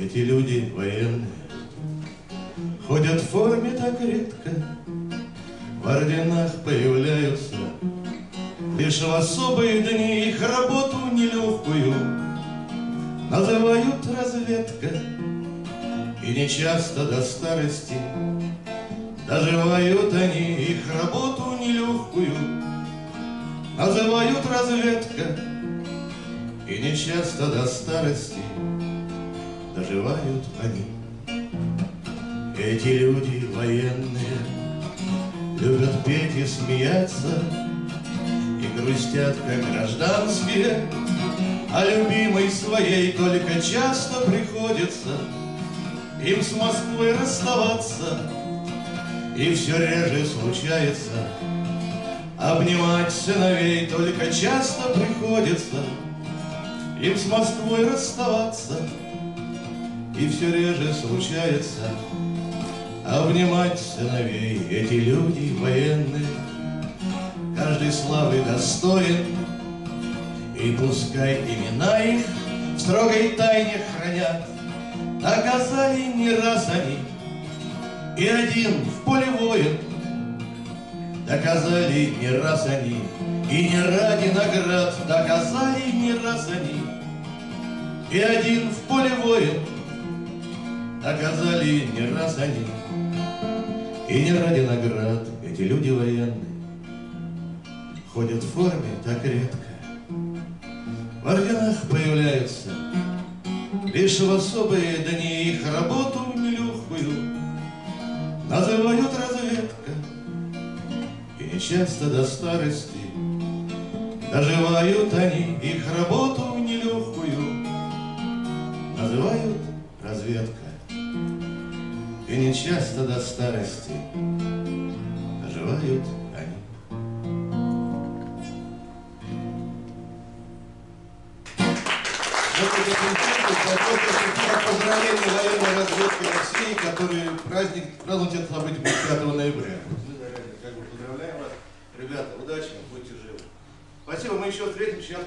Эти люди военные. Ходят в форме так редко. В орденах появляются Лишь в особые дни. Их работу нелегкую Называют разведка. И нечасто до старости Доживают они. Их работу нелегкую Называют разведка. И нечасто до старости Доживают они. Эти люди военные Любят петь и смеяться И грустят, как гражданские А любимой своей только часто приходится Им с Москвой расставаться. И все реже случается Обнимать сыновей только часто приходится Им с Москвой расставаться И все реже случается Обнимать сыновей. Эти люди военные Каждый славы достоин. И пускай имена их В строгой тайне хранят. Доказали не раз они И один в поле воин. Доказали не раз они, и не ради наград. Доказали не раз они, и один в поле воин Доказали не раз они, и не ради наград Эти люди военные. Ходят в форме так редко. В орденах появляются. Лишь в особые дни их работу нелегкую Называют разведка. И нечасто до старости Доживают они их работу нелегкую Называют разведка И нечасто до старости Доживают они поздравления военной разведки России, который праздник, празднует это событие будет 5 ноября. Мы заранее как бы поздравляем вас. Ребята, удачи, будьте живы. Спасибо, мы еще встретимся.